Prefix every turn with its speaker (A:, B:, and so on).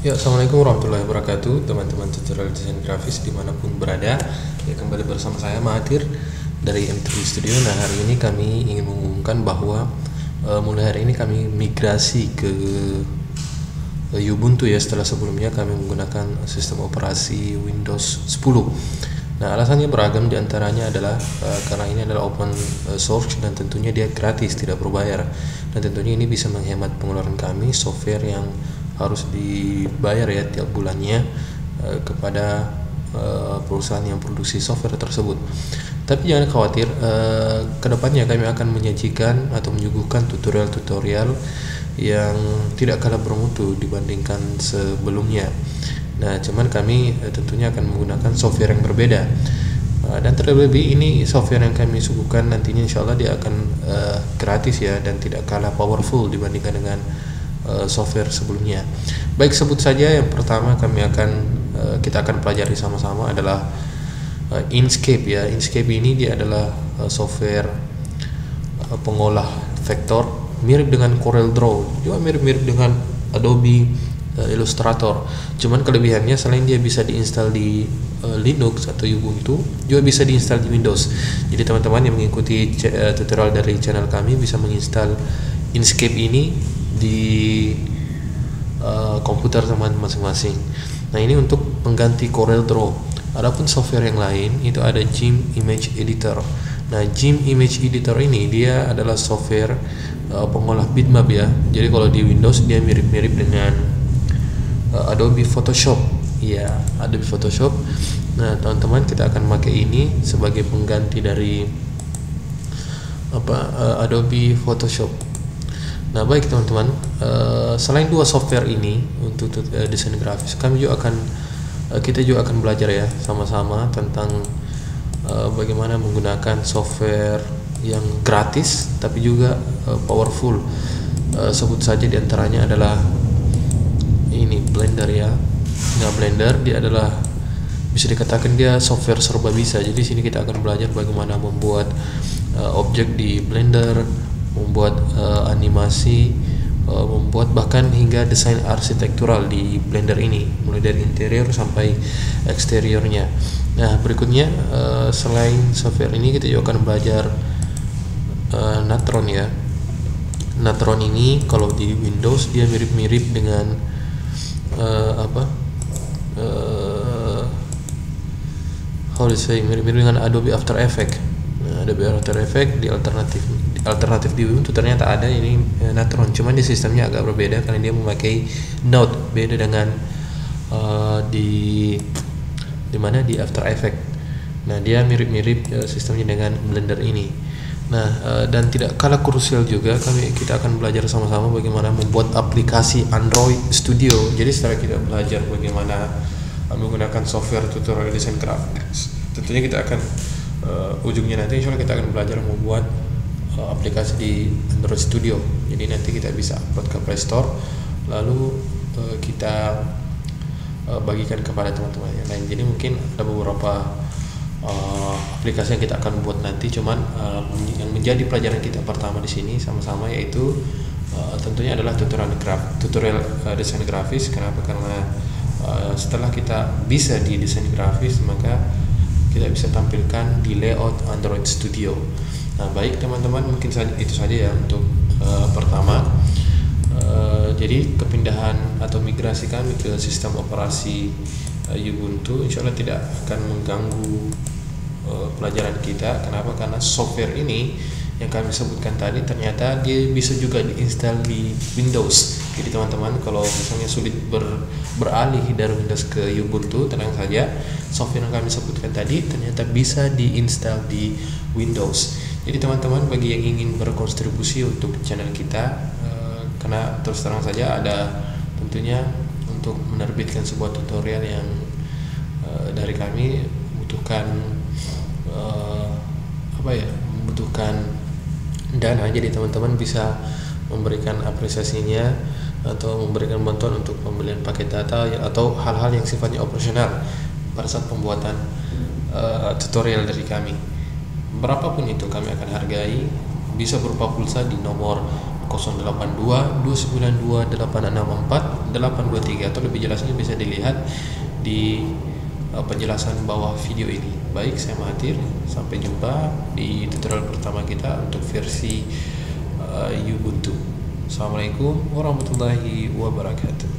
A: Ya, Assalamualaikum warahmatullahi wabarakatuh. Teman-teman tutorial desain grafis di mana pun berada. Ya, kembali bersama saya Mahathir dari M3 Studio. Nah, hari ini kami ingin mengumumkan bahwa uh, Mulai hari ini kami migrasi ke uh, Ubuntu ya. Setelah sebelumnya kami menggunakan sistem operasi Windows 10 Nah, alasannya beragam di antaranya adalah uh, karena ini adalah open source dan tentunya dia gratis, tidak berbayar. Dan tentunya ini bisa menghemat pengeluaran kami software yang harus dibayar ya tiap bulannya uh, kepada uh, perusahaan yang produksi software tersebut. Tapi jangan khawatir, uh, ke depannya kami akan menyajikan atau menyuguhkan tutorial-tutorial yang tidak kalah bermutu dibandingkan sebelumnya. Nah, cuman kami tentunya akan menggunakan software yang berbeda. dan terlebih ini software yang kami suguhkan nantinya insya Allah dia akan uh, gratis ya dan tidak kalah powerful dibandingkan dengan uh, software sebelumnya. Baik sebut saja yang pertama kami akan uh, kita akan pelajari sama-sama adalah uh, Inkscape ya. Inkscape ini dia adalah software pengolah vektor mirip dengan Corel Draw, juga mirip-mirip dengan Adobe Illustrator. Cuman kelebihannya selain dia bisa diinstal di Linux atau Ubuntu, juga bisa diinstal di Windows. Jadi teman-teman yang mengikuti tutorial dari channel kami bisa menginstal Inkscape ini di uh, komputer teman masing-masing. Nah ini untuk mengganti Corel Draw. Adapun software yang lain itu ada GIMP Image Editor. Nah GIMP Image Editor ini dia adalah software uh, pengolah bitmap ya. Jadi kalau di Windows dia mirip-mirip dengan uh, Adobe Photoshop. Ya Adobe Photoshop. Nah teman-teman kita akan pakai ini sebagai pengganti dari apa uh, Adobe Photoshop Nah baik teman-teman, uh, selain dua software ini untuk uh, desain grafis, kami juga akan uh, kita juga akan belajar ya sama-sama tentang uh, bagaimana menggunakan software yang gratis tapi juga uh, powerful. Uh, sebut saja di antaranya adalah ini Blender ya. Nah Blender dia adalah bisa dikatakan dia software serba bisa. Jadi sini kita akan belajar bagaimana membuat uh, objek di Blender membuat uh, animasi, uh, membuat bahkan hingga desain arsitektural di Blender ini, mulai dari interior sampai eksteriornya. Nah, berikutnya uh, selain software ini kita juga akan belajar uh, Natron ya. Natron ini kalau di Windows dia mirip-mirip dengan uh, apa? Uh, how to say mirip-mirip dengan Adobe After Effects. Nah, Adobe After Effects di alternatif alternatif di Ubuntu ternyata ada ini ya, Natron. Cuman di sistemnya agak berbeda karena dia memakai Node beda dengan uh, di di mana? Di After Effects. Nah dia mirip-mirip uh, sistemnya dengan Blender ini. Nah uh, dan tidak kalah krusial juga kami kita akan belajar sama-sama bagaimana membuat aplikasi Android Studio. Jadi setelah kita belajar bagaimana menggunakan software tutorial desain grafis tentunya kita akan uh, ujungnya nanti insya Allah kita akan belajar membuat aplikasi di Android Studio. Jadi nanti kita bisa upload ke Play Store, lalu uh, kita uh, bagikan kepada teman-teman yang lain. Jadi mungkin ada beberapa uh, aplikasi yang kita akan buat nanti. Cuman uh, yang menjadi pelajaran kita pertama di sini sama-sama yaitu uh, tentunya adalah tutorial graf, tutorial uh, desain grafis. Kenapa? Karena uh, setelah kita bisa di desain grafis maka kita bisa tampilkan di layout Android Studio. Nah, baik teman-teman, mungkin itu saja ya untuk uh, pertama. Uh, jadi kepindahan atau migrasi kami ke sistem operasi uh, Ubuntu, insya Allah tidak akan mengganggu uh, pelajaran kita. Kenapa? Karena software ini yang kami sebutkan tadi ternyata dia bisa juga diinstal di Windows. Jadi teman-teman kalau misalnya sulit ber, beralih dari Windows ke Ubuntu, tenang saja, software yang kami sebutkan tadi ternyata bisa diinstal di Windows. Jadi teman-teman bagi yang ingin berkontribusi untuk channel kita, eh, karena terus terang saja ada tentunya untuk menerbitkan sebuah tutorial yang eh, dari kami membutuhkan eh, apa ya, membutuhkan dana. Jadi teman-teman bisa memberikan apresiasinya atau memberikan bantuan untuk pembelian paket data ya, atau hal-hal yang sifatnya operasional pada saat pembuatan uh, tutorial dari kami. Berapapun itu kami akan hargai, bisa berupa pulsa di nomor 082 292 864 823 atau lebih jelasnya bisa dilihat di uh, penjelasan bawah video ini. Baik, saya Mahathir. Sampai jumpa di tutorial pertama kita untuk versi uh, Ubuntu. Assalamualaikum warahmatullahi wabarakatuh.